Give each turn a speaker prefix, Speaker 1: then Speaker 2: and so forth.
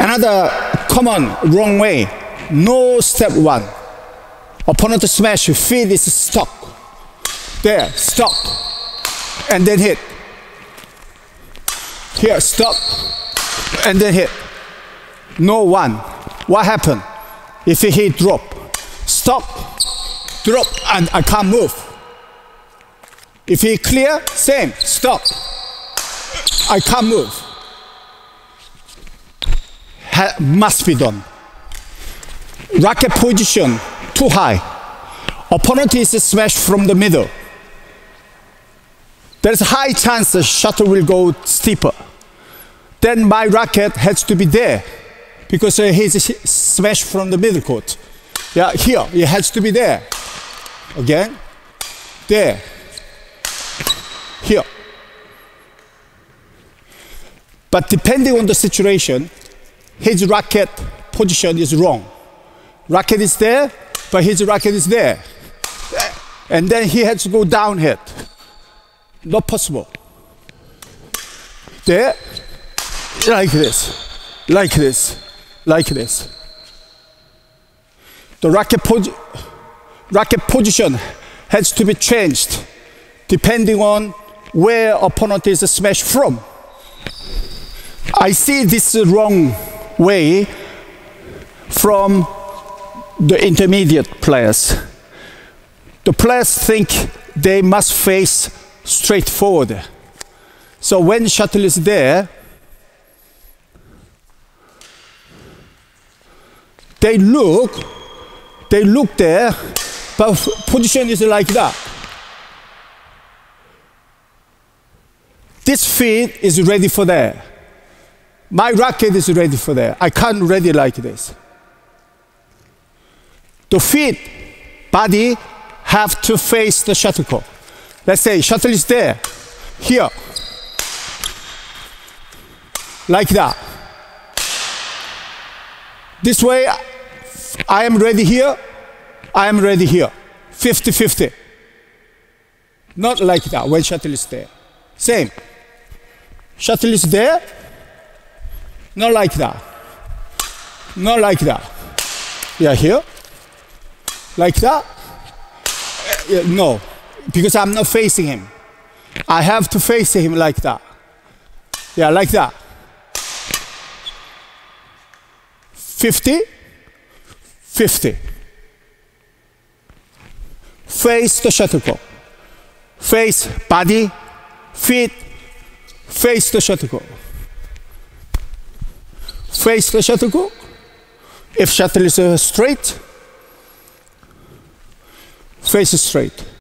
Speaker 1: Another common wrong way. No step one. Opponent smash, feet is stop. There, stop. And then hit. Here, stop. And then hit. No one. What happened? If he hit drop, stop, drop, and I can't move. If he clear, same, stop. I can't move. Must be done. Racket position too high. Opponent is smashed from the middle. There's a high chance the shuttle will go steeper. Then my racket has to be there because uh, he's smashed from the middle court. Yeah, here, it has to be there. Again, there, here. But depending on the situation, his racket position is wrong. Racket is there, but his racket is there. And then he has to go down hit. Not possible. There, like this, like this, like this. The racket, posi- racket position has to be changed depending on where opponent is smashed from. I see this wrong way from the intermediate players. The players think they must face straight forward. So when shuttle is there, they look, they look there, but position is like that. This feet is ready for there. My racket is ready for there. I can't ready like this. The feet, body have to face the shuttlecock. Let's say shuttle is there, here, like that. This way, I am ready here, I am ready here. 50 50. Not like that when shuttle is there. Same. Shuttle is there, not like that. Not like that. Yeah, here. Like that. Uh, no, because I'm not facing him. I have to face him like that. Yeah, like that. 50, 50. Face the shuttlecock. Face body, feet, face the shuttlecock. Face the shuttlecock. If shuttle is uh, straight, face is straight.